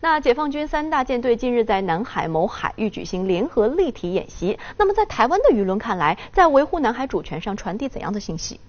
那解放军三大舰队近日在南海某海域举行联合立体演习。那么在台湾的舆论看来，在维护南海主权上传递怎样的信息？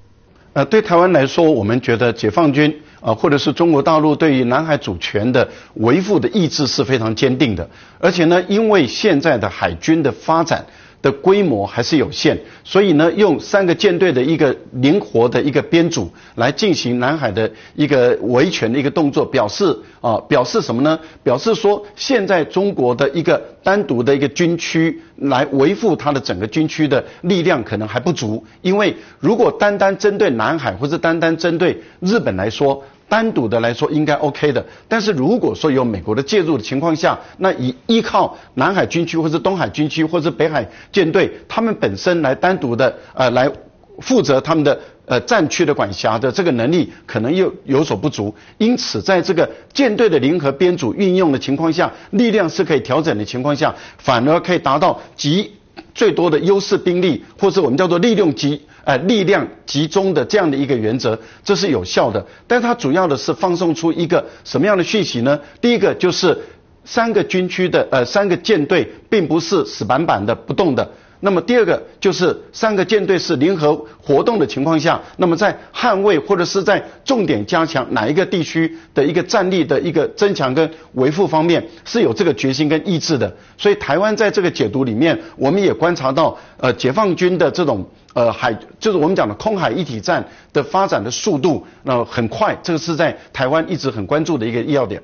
呃，对台湾来说，我们觉得解放军啊，或者是中国大陆对于南海主权的维护的意志是非常坚定的。而且呢，因为现在的海军的发展。的规模还是有限，所以呢，用三个舰队的一个灵活的一个编组来进行南海的一个维权的一个动作，表示啊，表示什么呢？表示说，现在中国的一个单独的一个军区来维护它的整个军区的力量可能还不足，因为如果单单针对南海或者单单针对日本来说。单独的来说应该 OK 的，但是如果说有美国的介入的情况下，那以依靠南海军区或者东海军区或者北海舰队，他们本身来单独的呃来负责他们的呃战区的管辖的这个能力，可能又有所不足。因此，在这个舰队的联合编组运用的情况下，力量是可以调整的情况下，反而可以达到集最多的优势兵力，或者我们叫做利用集。呃，力量集中的这样的一个原则，这是有效的。但它主要的是放送出一个什么样的讯息呢？第一个就是三个军区的呃三个舰队并不是死板板的不动的。那么第二个就是三个舰队是联合活动的情况下，那么在捍卫或者是在重点加强哪一个地区的一个战力的一个增强跟维护方面是有这个决心跟意志的。所以台湾在这个解读里面，我们也观察到，呃，解放军的这种呃海，就是我们讲的空海一体战的发展的速度，那很快，这个是在台湾一直很关注的一个要点。